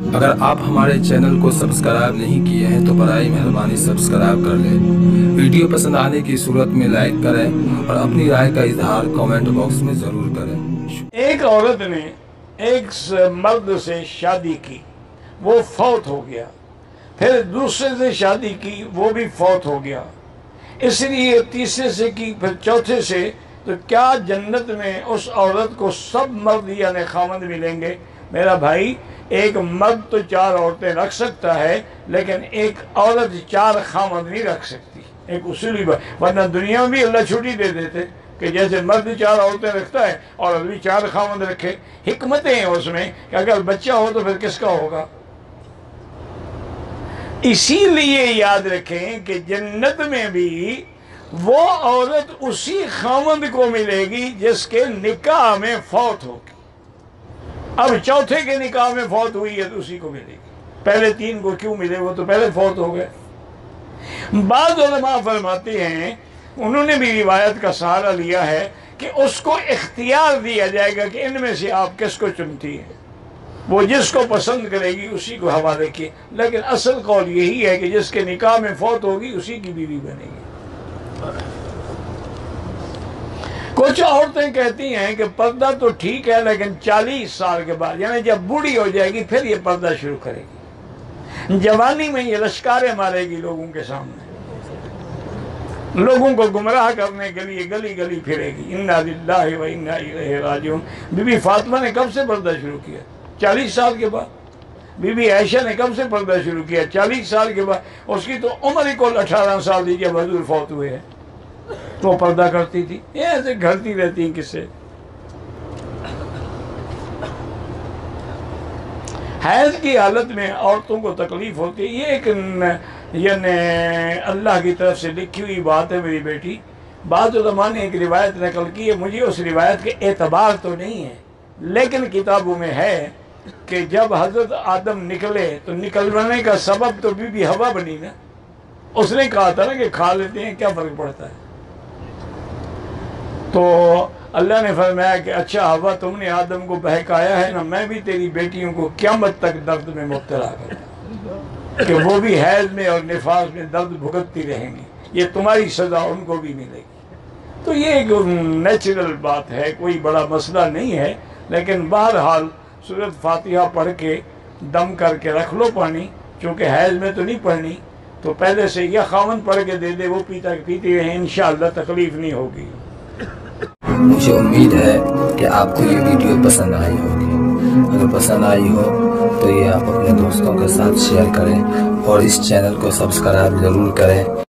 अगर आप हमारे चैनल को सब्सक्राइब नहीं किए हैं तो बरए मेहरबानी, सब्सक्राइब कर लें। वीडियो पसंद आने की सूरत में लाइक करें और अपनी राय का इजहार कमेंट बॉक्स में ज़रूर करें। एक औरत ने एक मर्द से शादी की, वो फौत हो गया। फिर दूसरे से शादी की, वो भी फौत हो गया। इसलिए तीसरे से की, फिर चौथे से तो क्या जन्नत में उस औरत को सब मर्द यानी खामद मिलेंगे? मेरा भाई एक मर्द तो चार औरतें रख सकता है, लेकिन एक औरत चार खामद नहीं रख सकती। एक उसूली बात वरना दुनिया में भी अल्लाह छुट्टी दे देते कि जैसे मर्द चार औरतें रखता है और अभी चार खामद रखे। हिकमतें हैं उसमें कि अगर बच्चा हो तो फिर किसका होगा? इसीलिए याद रखें कि जन्नत में भी वो औरत उसी खामद को मिलेगी जिसके निकाह में फौत होगी। अब चौथे के निकाह में फौत हुई है तो उसी को मिलेगी। पहले तीन को क्यों मिले? वो तो पहले फौत हो गए। बाद फरमाते हैं, उन्होंने भी रिवायत का सहारा लिया है कि उसको इख्तियार दिया जाएगा कि इनमें से आप किसको चुनती हैं। वो जिसको पसंद करेगी, उसी को हवाले की लेकिन असल कौल यही है कि जिसके निकाह में फौत होगी, उसी की बीवी बनेगी। कुछ औरतें कहती हैं कि पर्दा तो ठीक है, लेकिन 40 साल के बाद, यानी जब बूढ़ी हो जाएगी, फिर ये पर्दा शुरू करेगी। जवानी में ये लश्कारे मारेगी लोगों के सामने। लोगों को गुमराह करने के लिए गली गली फिरेगी। इन्ना लिल्लाहि व इन्ना राजिऊन। बीबी फातिमा ने कब से पर्दा शुरू किया? चालीस साल के बाद। बीबी आयशा ने कब से पर्दा शुरू किया? चालीस साल के बाद। उसकी तो उम्र ही कुल अठारह साल थी जब फौत हुए हैं। तो पर्दा करती थी। ये ऐसे घरती रहती हैं किससे हैज़ की हालत में औरतों को तकलीफ़ होती है। ये एक अल्लाह की तरफ़ से लिखी हुई बात है मेरी बेटी। बाद ने एक रिवायत नकल की है। मुझे उस रिवायत के एतबार तो नहीं है, लेकिन किताबों में है कि जब हज़रत आदम निकले तो निकलने का सबब तो बीबी हवा बनी ना। उसने कहा था ना कि खा लेते हैं, क्या फ़र्क पड़ता है? तो अल्लाह ने फरमाया कि अच्छा हवा तुमने आदम को बहकाया है ना, मैं भी तेरी बेटियों को क्यामत तक दर्द में मुब्तला कर कि वो भी हैज़ में और निफास में दर्द भुगतती रहेंगी। ये तुम्हारी सजा उनको भी मिलेगी। तो ये एक नेचुरल बात है, कोई बड़ा मसला नहीं है, लेकिन बहरहाल सूरत फातिहा पढ़ के दम करके रख लो पानी चूँकि हैज़ में तो नहीं पढ़नी। तो पहले से यह खावन पढ़ के दे दे, वो पीता, पीती रहे इन तकलीफ़ नहीं होगी। मुझे उम्मीद है कि आपको ये वीडियो पसंद आई होगी। अगर पसंद आई हो तो ये आप अपने दोस्तों के साथ शेयर करें और इस चैनल को सब्सक्राइब ज़रूर करें।